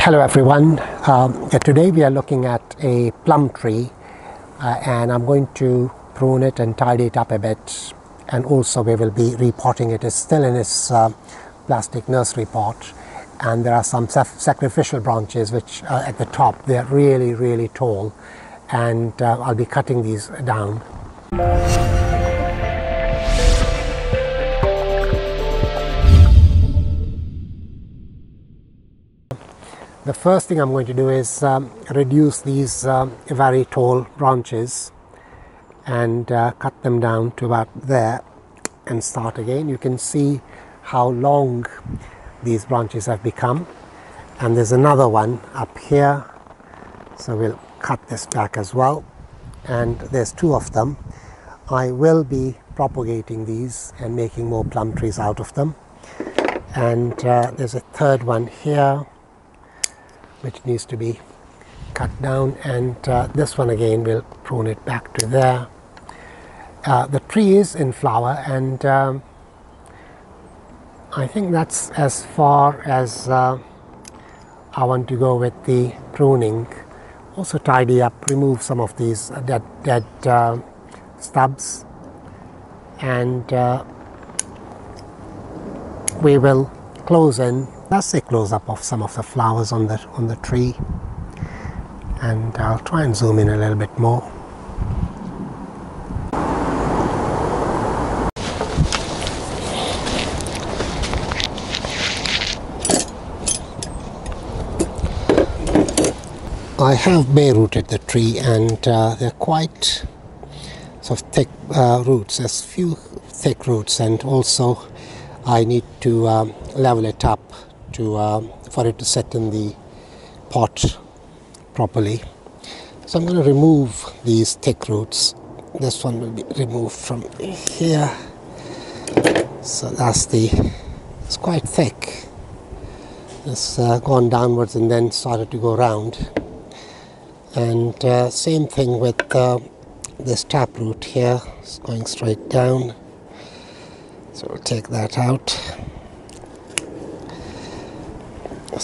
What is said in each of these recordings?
Hello everyone. Um, today we are looking at a plum tree uh, and I'm going to prune it and tidy it up a bit and also we will be repotting it. It's still in its uh, plastic nursery pot and there are some sacrificial branches which are at the top. They're really really tall and uh, I'll be cutting these down. The first thing I'm going to do is um, reduce these um, very tall branches and uh, cut them down to about there and start again. You can see how long these branches have become. And there's another one up here. So we'll cut this back as well. And there's two of them. I will be propagating these and making more plum trees out of them. And uh, there's a third one here which needs to be cut down and uh, this one again we'll prune it back to there. Uh, the tree is in flower and um, I think that's as far as uh, I want to go with the pruning. Also tidy up, remove some of these dead, dead uh, stubs and uh, we will close in that's a close-up of some of the flowers on the on the tree. And I'll try and zoom in a little bit more. I have bare rooted the tree and uh, they're quite sort of thick uh, roots. There's few thick roots and also I need to um, level it up to uh, for it to set in the pot properly. So I'm going to remove these thick roots. This one will be removed from here. So that's the, it's quite thick. It's uh, gone downwards and then started to go round. And uh, same thing with uh, this taproot here. It's going straight down. So we'll take that out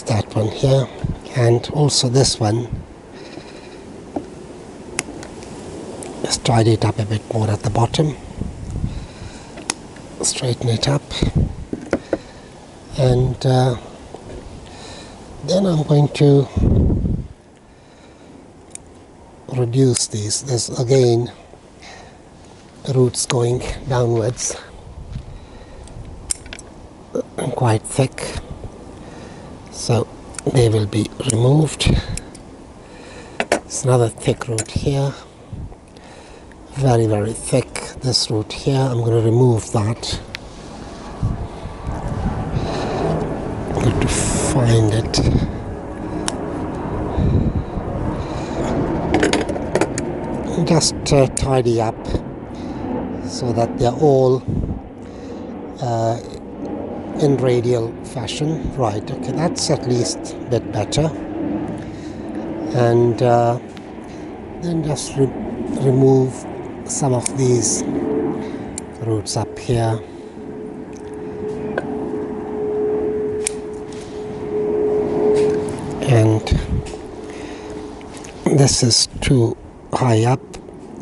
that one here and also this one. Let's tidy it up a bit more at the bottom. Straighten it up. And uh, then I'm going to reduce these. There's again roots going downwards. Quite thick so they will be removed. It's another thick root here. Very very thick this root here. I'm going to remove that. To find it. Just uh, tidy up so that they're all uh, in radial fashion. Right, okay, that's at least a bit better. And uh, then just re remove some of these roots up here. And this is too high up,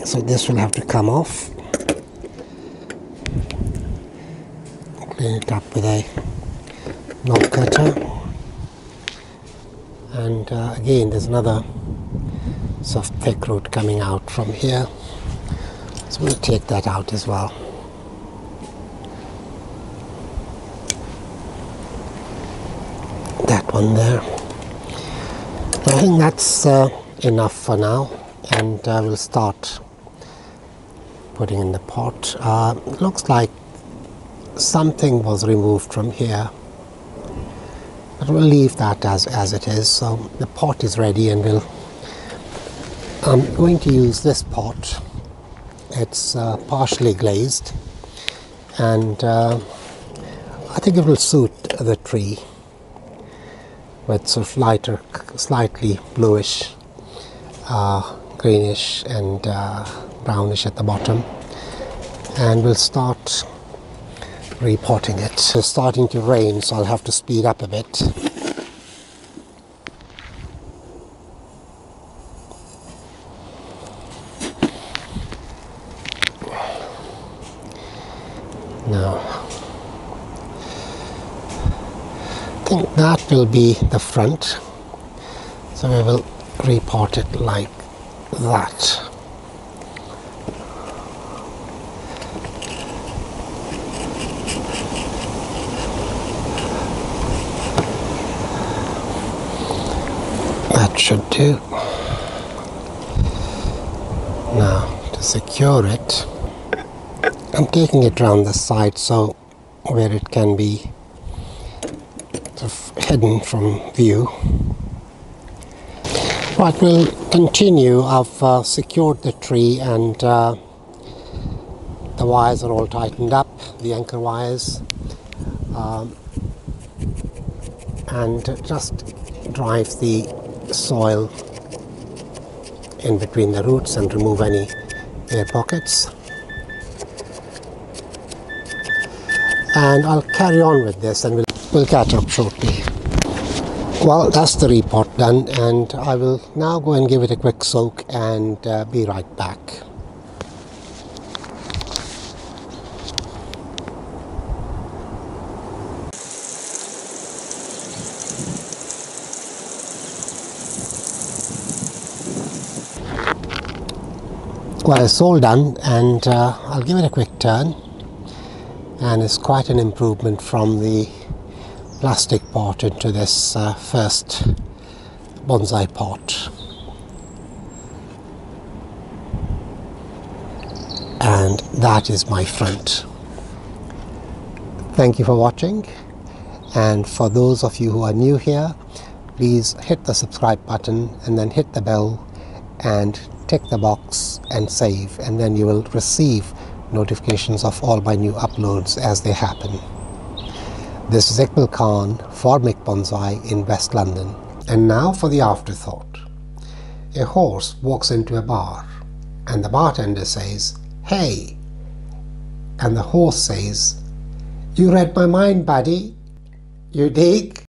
so this will have to come off. It up with a knob cutter. And uh, again there's another soft thick root coming out from here. So we'll take that out as well. That one there. I think that's uh, enough for now. And uh, we'll start putting in the pot. Uh, looks like something was removed from here. But we'll leave that as, as it is. So the pot is ready and we'll, I'm going to use this pot. It's uh, partially glazed and uh, I think it will suit the tree with sort of lighter, slightly bluish, uh, greenish and uh, brownish at the bottom. And we'll start repotting it. It's starting to rain, so I'll have to speed up a bit. Now, I think that will be the front, so we will repot it like that. Should do now to secure it I'm taking it round the side so where it can be sort of hidden from view. Right, we'll continue. I've uh, secured the tree and uh, the wires are all tightened up, the anchor wires, um, and just drive the soil in between the roots and remove any air pockets. and I'll carry on with this and we'll, we'll catch up shortly. Well, that's the repot done and I will now go and give it a quick soak and uh, be right back. Well, it's all done and uh, I'll give it a quick turn and it's quite an improvement from the plastic pot into this uh, first bonsai pot. And that is my front. Thank you for watching and for those of you who are new here please hit the subscribe button and then hit the bell and tick the box and save and then you will receive notifications of all my new uploads as they happen. This is Iqbal Khan for Mick in West London. And now for the afterthought. A horse walks into a bar and the bartender says, Hey! And the horse says, You read my mind, buddy. You dig?